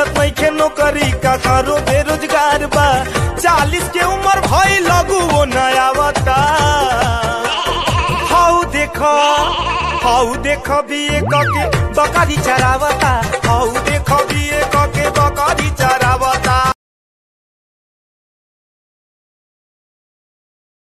मिलत नहीं खे नौकरी का करो बेरोजगार बा। चालीस के उम्र भई लगू वो नया बता हाउ देखो हाउ देखो भी एक के बकरी चरावता।